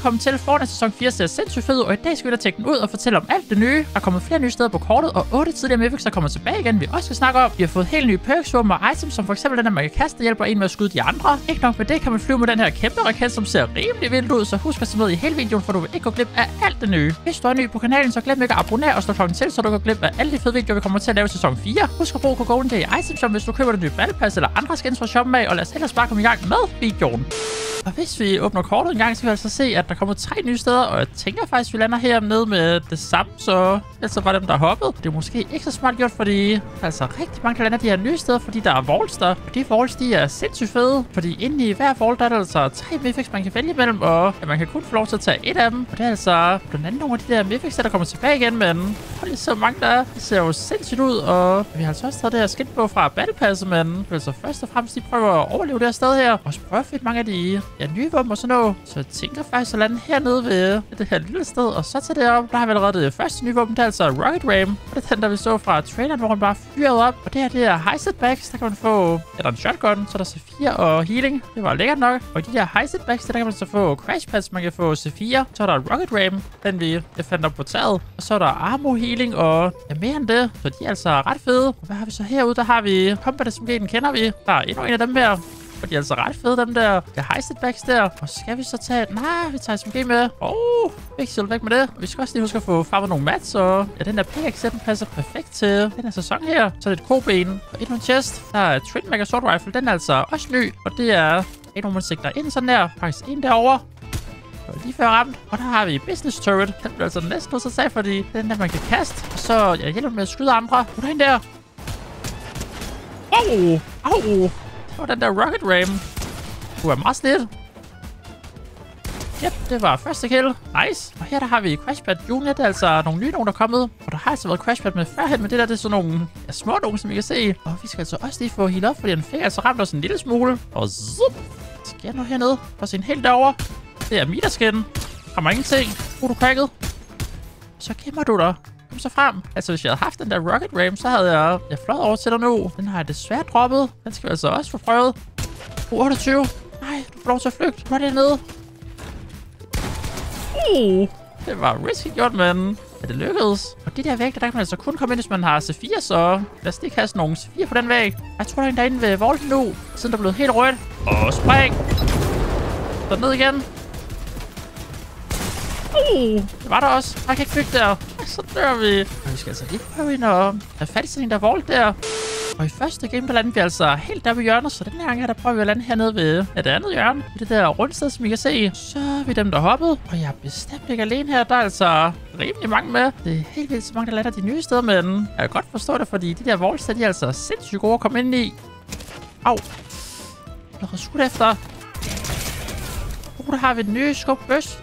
velkommen til. Fortnite sæson 4 ser sindssygt fed ud, og i dag skal vi da tjekke den ud og fortælle om alt det nye. Der er kommet flere nye steder på kortet, og 8 tidligere Mythics er kommet tilbage igen, vi også skal snakke om. Vi har fået helt nye perks, og items, som for eksempel den, at man kan kaste, der hjælper en med at skyde de andre. Ikke nok med det, kan man flyve med den her kæmpe raket, som ser rimelig vildt ud, så husk at se med i hele videoen, for du vil ikke gå glip af alt det nye. Hvis du er ny på kanalen, så glem ikke at abonnere og slå klokken til, så du går glip af alle de fede videoer, vi kommer til at lave i sæson 4. Husk at bruge koden i Item Shop, hvis du køber den nye Battle Pass eller andre skins fra shoppen af, og lad os ellers bare komme i gang med videoen. Og hvis vi åbner kortet en gang, så kan vi altså se, at der kommer tre nye steder, og jeg tænker faktisk, at vi lander hernede med det samme, så altså var dem, der hoppede. Det er måske ikke så smart gjort, fordi der er altså rigtig mange, der lander de her nye steder, fordi der er vaults der. Og de vaults, de er sindssygt fede, fordi inde i hver vault, der er der altså tre mifix, man kan vælge imellem, og at man kan kun få lov til at tage et af dem. Og det er altså blandt andet nogle af de der mifix, der kommer tilbage igen, men hold så mange der er. Det ser jo sindssygt ud, og vi har altså også taget det her skidt på fra Battle Pass, men altså først og fremmest, de prøver at overleve det her sted her, og så prøver at mange af de ja, nye våben og sådan noget. Så jeg tænker faktisk at lande hernede ved det her lille sted, og så til det op. Der har vi allerede det første nye våben, det er altså Rocket Ram. Og det er den, der vi så fra traileren, hvor den bare fyrede op. Og det her, det er high setbacks. Der kan man få, ja, der er en shotgun, så der er C4 og healing. Det var lækkert nok. Og de der high setbacks, der kan man så få crash pads. Man kan få C4. Så er der Rocket Ram, den vi jeg fandt op på taget. Og så er der armor healing og ja, mere end det. Så de er altså ret fede. Og hvad har vi så herude? Der har vi Combat som den kender vi. Der er endnu en af dem her. Og de er altså ret fede, dem der. Der hejset backs der. Og skal vi så tage... Nej, vi tager SMG med. Åh, oh, ikke væk med det. Og vi skal også lige huske at få farvet nogle mats. Og ja, den der px den passer perfekt til den her sæson her. Så er det et koben og endnu en chest. Der er Twin Mega Sword Rifle. Den er altså også ny. Og det er en, hvor man sigter ind sådan der. Faktisk en derovre lige før ramt. Og der har vi Business Turret. Den bliver altså næsten noget så sag, fordi den der, man kan kaste. Og så ja, hjælper med at skyde andre. Hvor er der? Oh! Au! Og den der Rocket Ram. Du er meget snit. Yep, det var første kill. Nice. Og her der har vi Crashpad Junior. Det er altså nogle nye nogen, der er kommet. Og der har altså været Crashpad med førhen, men det der det er sådan nogle ja, små nogen, som I kan se. Og vi skal altså også lige få heal op, fordi den fik altså ramt os en lille smule. Og zup. Skal jeg nu hernede? Og se en helt derovre. Det er meterskin. Kommer ingenting. Uh, du cracket. Så gemmer du dig. Kom så frem. Altså, hvis jeg havde haft den der Rocket Ram, så havde jeg, jeg fløjet over til dig nu. Den har jeg desværre droppet. Den skal vi altså også få prøvet. 28. Nej, du får lov til at flygte. Hvor er det nede? Uh, det var risky gjort, men Er det lykkedes. Og de der vægte, der kan man altså kun komme ind, hvis man har C4, så lad os lige kaste nogle C4 på den væg. Jeg tror, der er en derinde ved volden nu, siden der er blevet helt rødt. Og spring. Så ned igen. Uh, det var der også. Jeg kan ikke flygte der. Så dør vi. Og vi skal altså lige prøve ind og have fat i sådan en der vold der. Og i første game, der lander vi altså helt der ved hjørnet, så den her gang her, der prøver vi at lande hernede ved et det andet hjørne. I det der rundsted, som I kan se. Så er vi dem, der hoppede. Og jeg er bestemt ikke alene her. Der er altså rimelig mange med. Det er helt vildt så mange, der lander de nye steder, men jeg kan godt forstå det, fordi de der volds, de er altså sindssygt gode at komme ind i. Au. Jeg har skudt efter. Uh, der har vi den nye skub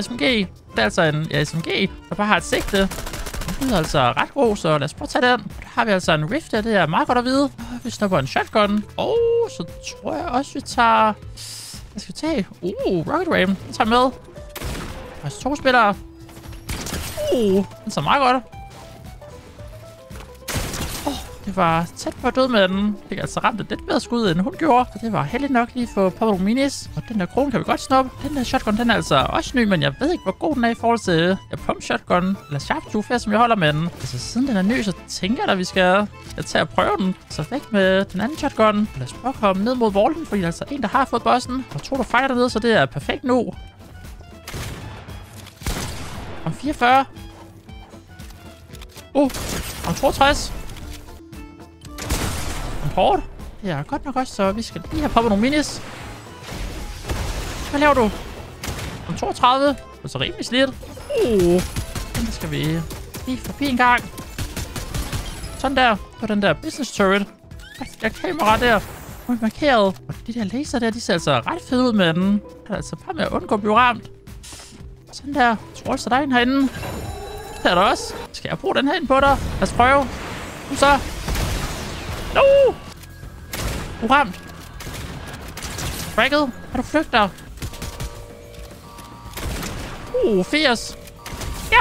SMG. Det er altså en ja, SMG, der bare har et sigte. Den er altså ret god, så lad os prøve at tage den. Der har vi altså en rift der, det er meget godt at vide. Vi snupper en shotgun. Og så tror jeg også, vi tager... Hvad skal vi tage? Uh, Rocket Ram. Den tager med. Der er to spillere. Uh, den tager meget godt. Det var tæt på at død med den. Fik altså ramt et lidt bedre skud, end hun gjorde. Så det var heldigt nok lige for Pablo minis. Og den der krone kan vi godt snuppe. Den der shotgun, den er altså også ny, men jeg ved ikke, hvor god den er i forhold til ja, pump shotgun. Eller sharpshooter, som jeg holder med den. Altså, siden den er ny, så tænker jeg, da, vi skal jeg tager og prøve den. Så væk med den anden shotgun. Lad os prøve at komme ned mod volden, fordi der er altså en, der har fået bossen. Og to, der fighter dernede, så det er perfekt nu. Om 44. Uh, om 62 hårdt. Det er godt nok også, så vi skal lige have poppet nogle minis. Hvad laver du? Om 32. Det er så rimelig slidt. Uh, den skal vi lige forbi en gang. Sådan der. På den der business turret. Der er kamera der. Hun er markeret. Og de der laser der, de ser altså ret fede ud med den. Der er altså bare med at undgå at blive ramt. Sådan der. Jeg tror altså, der er en herinde. Der er der også. Skal jeg bruge den her ind på dig? Lad os prøve. Kom så. No! Uramt. Fraggle, Er du flygter? Uh, 80. Ja.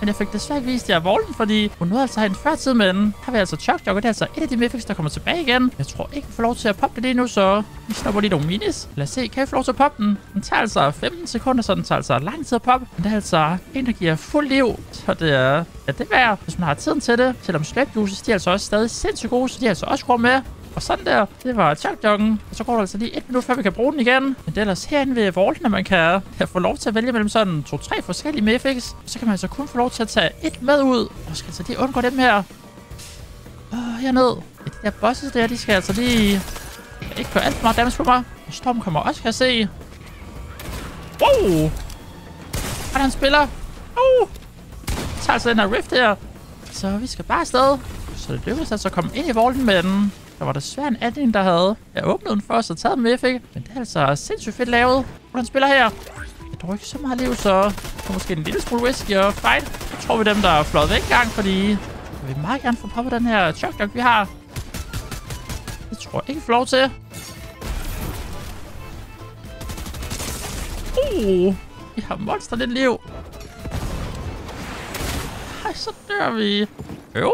Men jeg fik desværre ikke vist jer volden, fordi hun nåede altså en før tid med den. Her vil altså Chuck Jog, og det er altså et af de mythics, der kommer tilbage igen. Jeg tror ikke, vi får lov til at poppe det lige nu, så vi snupper lige nogle minis. Lad os se, kan vi få lov til at poppe den? Den tager altså 15 sekunder, så den tager altså lang tid at poppe. Men det er altså en, der giver fuld liv. Så det er, ja, det er værd, hvis man har tiden til det. Selvom slap de er altså også stadig sindssygt gode, så de er altså også gode med. Og sådan der, det var chalkjokken. Og så går der altså lige et minut, før vi kan bruge den igen. Men det er ellers herinde ved Vaulten, at man kan, få lov til at vælge mellem sådan to-tre forskellige Mefix. Så kan man altså kun få lov til at tage et med ud. Og skal altså lige undgå dem her. Åh, herned. De der bosses der, de skal altså lige ikke gøre alt for meget damage på mig. Og Storm kommer også, kan jeg se. Wow! Og han spiller. Uh! tager altså den her rift her. Så vi skal bare afsted. Så det lykkedes altså at komme ind i vaulten med den. Der var desværre en anden, der havde jeg åbnet den først og taget den med, jeg fik. Men det er altså sindssygt fedt lavet. Hvordan spiller her? Jeg tror ikke så meget liv, så får måske en lille smule whisky og fight. Jeg tror vi dem, der er fløjet væk gang, fordi jeg vil meget gerne få poppet den her chok vi har. Det tror jeg ikke, vi får lov til. Uh, vi har monster lidt liv. Ej, så dør vi. Øv.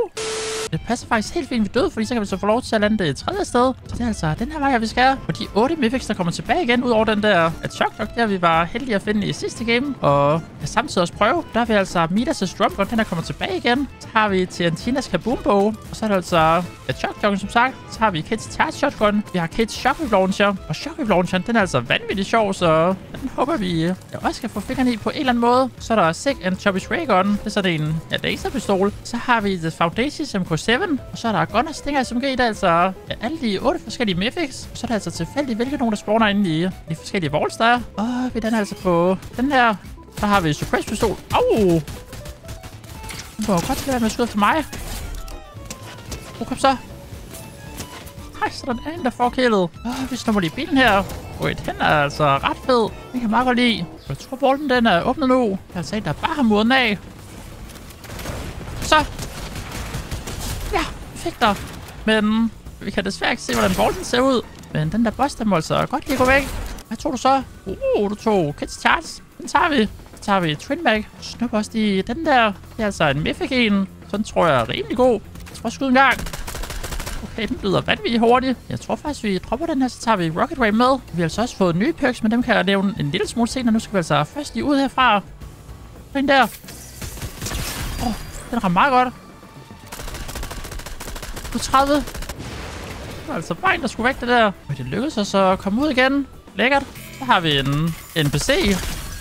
Det passer faktisk helt fint, vi døde, fordi så kan vi så få lov til at lande det tredje sted. Så det er altså den her vej, vi skal. Og de 8 mythics, der kommer tilbage igen, ud over den der Shock der vi var heldige at finde i sidste game. Og jeg samtidig også prøve. Der har vi altså Midas' Drum og den der kommer tilbage igen. Så har vi Tiantinas Kaboombo. Og så er der altså Shock Dog, som sagt. Så har vi Kids Tart Shotgun. Vi har Kids Shockwave Launcher. Og Shockwave Launcher, den er altså vanvittigt sjov, så den håber vi jeg også kan få fingrene i på en eller anden måde. Så er der Sick and Chubby's Ray Gun. Det er sådan en ja, laserpistol. Så har vi The Foundations MK7. Og så er der Gunner Stinger SMG, der er altså ja, alle de otte forskellige Mythics. Så er det altså tilfældigt, hvilke nogen, der spawner inde i de forskellige vaults, der er. Og vi den er altså på den her. Der har vi Suppress Pistol. Au! Du må godt være med at skyde efter mig. Oh, kom så. Hej, så er der en anden, der får killet. Åh, vi snummer lige bilen her. Wait, den er altså ret fed. Den kan meget godt lide. Jeg tror, bolden den er åbnet nu. Der er altså en, der bare har moden af. Ja. Men vi kan desværre ikke se, hvordan bolden ser ud. Men den der boss, den må altså godt lige gå væk. Hvad tror du så? Uh, du tog Kids Charts. Den tager vi. Så tager vi Twin Mag. Snup også lige den der. Det er altså en Mythic en. Sådan tror jeg er rimelig god. Jeg tror skyde en gang. Okay, den lyder vanvittigt hurtigt. Jeg tror faktisk, vi dropper den her, så tager vi Rocket Ray med. Vi har altså også fået nye perks, men dem kan jeg nævne en lille smule senere. Nu skal vi altså først lige ud herfra. Den der. Åh, oh, den rammer meget godt på 30. Det var altså vejen, der skulle væk det der. Men det lykkedes os at komme ud igen. Lækkert. Så har vi en NPC.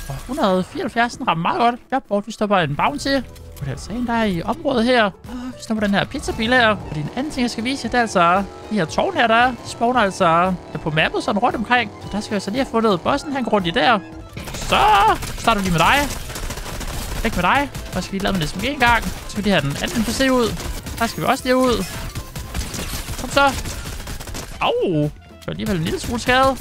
Og 174, den rammer meget godt. Ja, bort, vi stopper en bounty. Og det er altså en, der er i området her. Og vi stopper den her pizzabil her. Og det er en anden ting, jeg skal vise jer. Det er altså de her tårn her, der er. De spawner altså på mappet sådan rundt omkring. Så der skal vi altså lige have fundet bossen. Han går rundt i der. Så starter vi lige med dig. Væk med dig. Og skal vi lade med det som en gang. Så skal vi lige have den anden NPC ud. Der skal vi også lige ud. Kom så. Au. var alligevel en lille smule skade.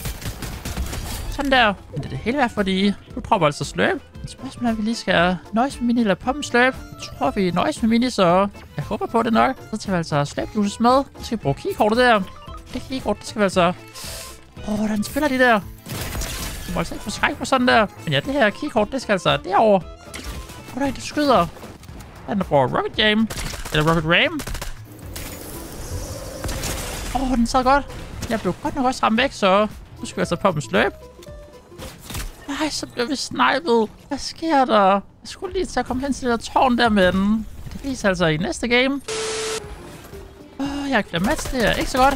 Sådan der. Men det er det hele værd, fordi du dropper altså sløb. Et spørgsmål er, vi lige skal nøjes med mini eller pomme sløb. Tror, vi nøjes med mini, så jeg håber på det nok. Så tager vi altså sløb sløbjuices med. Så skal vi bruge keykortet der. Det keykort, det skal vi altså... Åh, oh, hvordan spiller de der? Du må altså ikke få skræk på sådan der. Men ja, det her keycord, det skal altså derover. Hvor er der en, der skyder? Den der bruger Rocket Jam. Eller Rocket Ram. Åh, oh, den sad godt. Jeg blev godt nok også ramt væk, så nu skal jeg altså på dem sløb. Nej, så bliver vi snipet. Hvad sker der? Jeg skulle lige til at komme hen til det der tårn der med den. Det viser altså i næste game. Åh, oh, jeg har ikke flere match. Det er ikke så godt.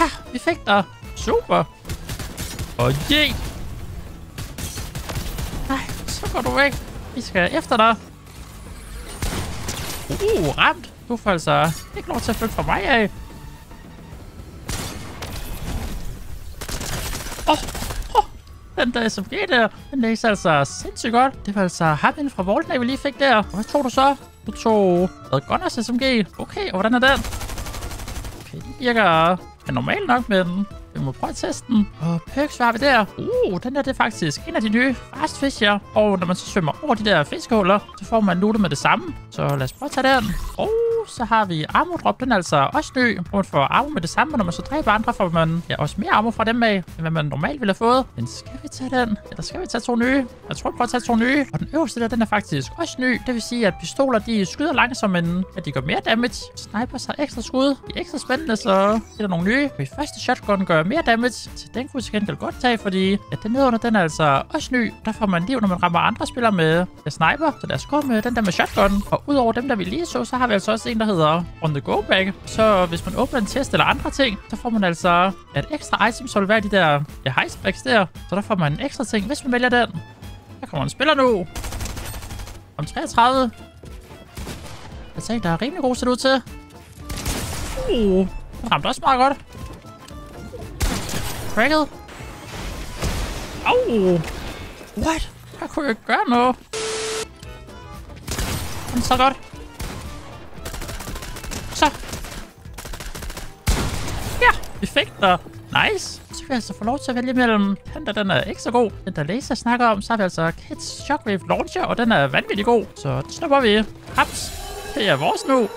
Ja, vi fik dig. Super. Og je. Nej, så går du væk. Vi skal efter dig. Uh, ramt. Du får altså ikke lov til at flytte fra mig af. Åh, oh, oh, den der SMG der, den læser altså sindssygt godt. Det var altså ham inden fra Volten, vi lige fik der. Og hvad tog du så? Du tog Red Gunners SMG. Okay, og hvordan er den? Okay, den virker er normal nok, med den. vi må prøve at teste den. Og perks, hvad har vi der? Uh, den der det er faktisk en af de nye fast fish her. Og når man så svømmer over de der fiskehuller, så får man lootet med det samme. Så lad os prøve at tage den. Oh, så har vi armor drop. Den er altså også ny, hvor man får armor med det samme, og når man så dræber andre, får man ja, også mere armor fra dem af, end hvad man normalt ville have fået. Men skal vi tage den? Eller skal vi tage to nye? Jeg tror, vi prøver at tage to nye. Og den øverste der, den er faktisk også ny. Det vil sige, at pistoler, de skyder langsomt, men at de gør mere damage. Snipers har ekstra skud. De er ekstra spændende, så det er der nogle nye. Min første shotgun gør mere damage. så den kunne vi gengæld godt tage, fordi ja, den nedenunder, den er altså også ny. Der får man liv, når man rammer andre spillere med, ja, sniper. Så lad os gå med den der med shotgun. Og udover dem, der vi lige så, så har vi altså også en, der hedder On The Go Bag. Så hvis man åbner en test eller andre ting, så får man altså et ekstra item, så vil være de der ja, heist bags der. Så der får man en ekstra ting, hvis man vælger den. Der kommer en spiller nu. Om 33. Jeg tænker, der er rimelig god set ud til. Uh, den ramte også meget godt. Cracket. Au! What? Jeg kunne ikke gøre noget. Den så godt. Der. Nice. Så kan vi altså få lov til at vælge mellem den der, den er ikke så god. Den der laser snakker om, så har vi altså Kids Shockwave Launcher, og den er vanvittig god. Så det snupper vi. Haps. Det er vores nu.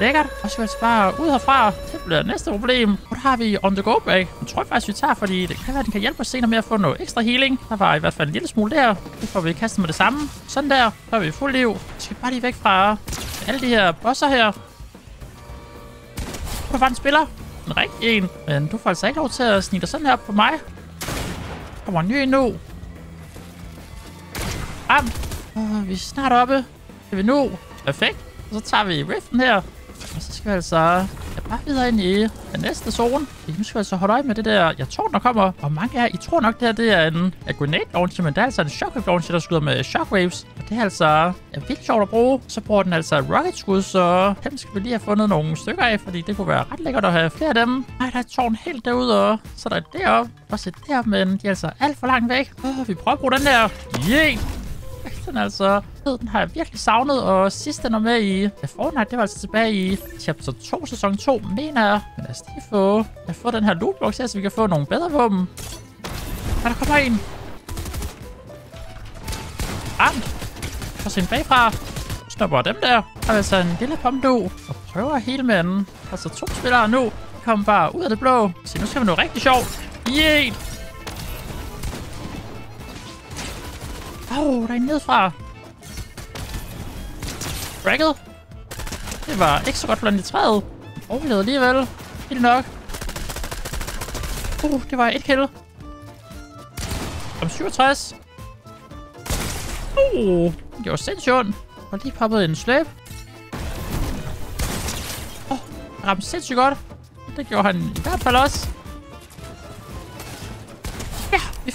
Lækkert. Og så skal vi altså bare ud herfra. Det bliver næste problem. Og der har vi on the go bag. Den tror jeg faktisk, vi tager, fordi det kan være, den kan hjælpe os senere med at få noget ekstra healing. Der var i hvert fald en lille smule der. Det får vi kastet med det samme. Sådan der. Så er vi fuld liv. Så skal vi bare lige væk fra alle de her bosser her. Du var en spiller den rigtige en. Men du får altså ikke lov til at snige dig sådan her på mig. Kommer en ny nu. Bam. Og vi er snart oppe. Det er vi nu. Perfekt. Og så tager vi riften her. Og så skal vi altså skal bare videre ind i den næste zone. Nu skal vi altså holde øje med det der, jeg tror, der kommer. Hvor mange af jer, I tror nok, det her det er en ja, grenade launcher, men det er altså en shockwave launcher, der skyder med shockwaves. Og det er altså er vildt sjovt at bruge. Så bruger den altså rocket skud, så dem skal vi lige have fundet nogle stykker af, fordi det kunne være ret lækkert at have flere af dem. Nej, der er et tårn helt derude, og så er der deroppe. Også et der, men de er altså alt for langt væk. Oh, vi prøver at bruge den der. Yeah! Den altså. Den har jeg virkelig savnet, og sidst den var med i Fortnite, det var altså tilbage i chapter 2, sæson 2, mener jeg. Men lad os lige få, jeg får den her lootbox her, så vi kan få nogle bedre våben. Og der kommer en. Ramt. Og se bagfra. Snupper dem der. Har altså en lille pomdo. Og prøver hele manden. Altså to spillere nu. Kom bare ud af det blå. Se, nu skal vi noget rigtig sjovt. Yeah! Au, der er en nedfra. Det var ikke så godt blandt i træet. Oh, Overlevede alligevel. Helt nok. Uh, det var et kill. Om 67. Uh, det gjorde sindssygt ondt. Og lige poppet en slæb. Åh, oh, ramte sindssygt godt. Det gjorde han i hvert fald også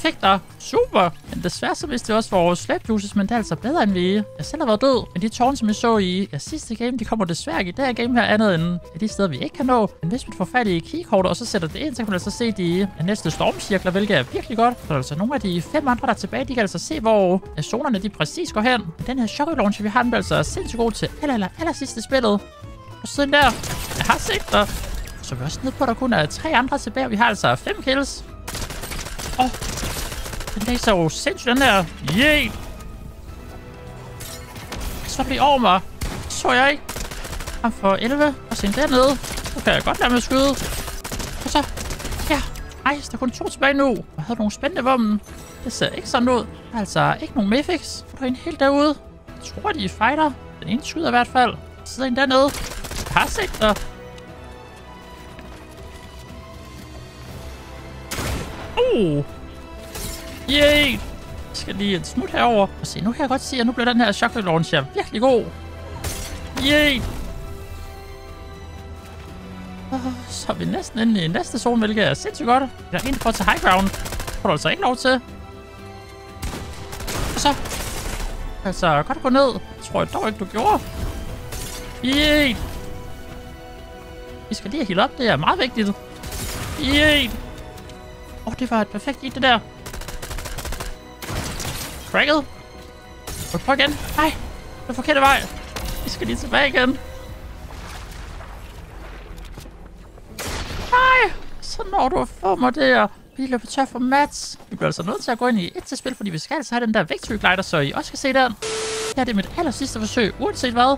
effekter. Super. Men desværre så vidste det også vores slap juices, men det er altså bedre end vi. Jeg selv har været død. Men de tårne, som vi så i ja, sidste game, de kommer desværre ikke i det her game her andet end ja, de steder, vi ikke kan nå. Men hvis man får fat i keycorder, og så sætter det ind, så kan man altså se de ja, næste stormcirkler, hvilket er virkelig godt. Så altså nogle af de fem andre, der er tilbage, de kan altså se, hvor ja, zonerne de præcis går hen. Men den her shockwave launcher, vi har, den altså sindssygt god til aller, aller, aller sidste spillet. Og sådan der. Jeg har set dig. Så er vi også nede på, at der kun er tre andre tilbage. Vi har altså fem kills. Åh, oh, den læser jo sindssygt, den der. Yeah! Så bliver over mig. Så jeg ikke. Han får 11. Og se dernede. Nu kan jeg godt lade mig skyde. Og så... Ja. Ej, der er kun to tilbage nu. Jeg havde nogle spændende våben. Det ser ikke sådan ud. Altså, ikke nogen Mefix. Der er en helt derude. Jeg tror, de er fighter. Den ene skyder i hvert fald. Der sidder en dernede. Jeg har set dig. Uh! Yay! Jeg skal lige et smut herover og se, nu kan jeg godt se, at nu bliver den her chocolate launcher virkelig god. Yay! Så er vi næsten inde i næste zone, hvilket er sindssygt godt. Jeg er inde for til high ground. Får du altså ikke lov til. Og så. Altså, godt gå ned. Det tror jeg dog ikke, du gjorde. Yay! Vi skal lige have heal op. Det er meget vigtigt. Yay! Åh, oh, det var et perfekt i det der. Cracket. Prøv igen. Nej, det er forkerte vej. Vi skal lige tilbage igen. Nej, så når du får mig der. Vi løber tør for mats. Vi bliver altså nødt til at gå ind i et til spil, fordi vi skal altså have den der victory glider, så I også kan se den. Her er det mit aller sidste forsøg, uanset hvad.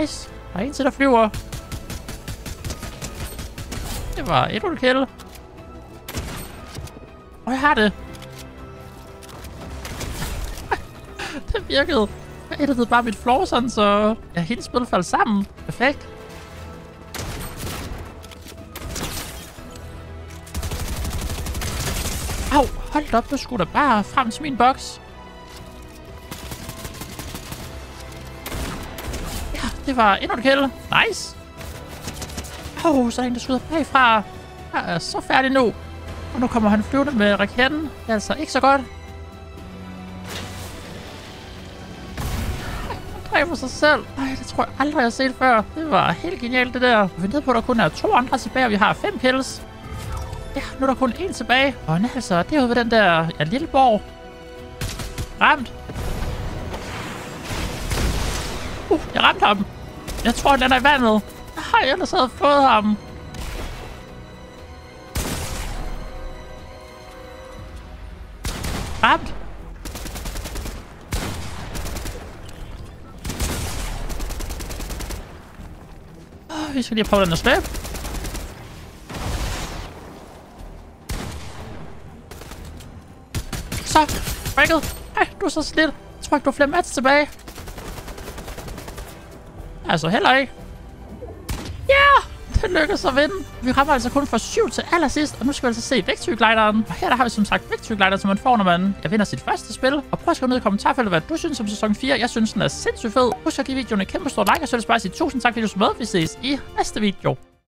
Nice. Der er en til, der flyver. Det var et kill. Og jeg har det. det virkede. Jeg ændrede bare mit floor sådan, så ja, hendes spil faldt sammen. Perfekt. Au, hold op, du skulle da bare frem til min boks. Ja, det var endnu et kæld. Nice. Åh, så er en, der skyder bagfra. Jeg er så færdig nu. Og nu kommer han flyvende med raketten. Det er altså ikke så godt. dræber sig selv. Ej, det tror jeg aldrig, jeg har set før. Det var helt genialt, det der. Vi ved på, at der kun er to andre tilbage, og vi har fem kills. Ja, nu er der kun én tilbage. Og altså, det er jo ved den der ja, lille borg. Ramt. Uh, jeg ramte ham. Jeg tror, den lander i vandet. Jeg ellers havde fået ham. Ramt. vi skal lige prøve den at slæbe. Så, breaket. Ej, du er så slidt. Jeg tror ikke, du har flere match tilbage. Altså heller ikke. Ja, yeah, det lykkedes at vinde. Vi rammer altså kun fra 7 til allersidst, og nu skal vi altså se Victory-glideren. Og her der har vi som sagt Victory-glider, som man får, når man jeg vinder sit første spil. Og prøv at skrive ned i kommentarfeltet, hvad du synes om sæson 4. Jeg synes, den er sindssygt fed. Husk at give videoen et kæmpe stort like, og så vil jeg bare sige tusind tak, fordi du så med. Vi ses i næste video.